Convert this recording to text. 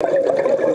you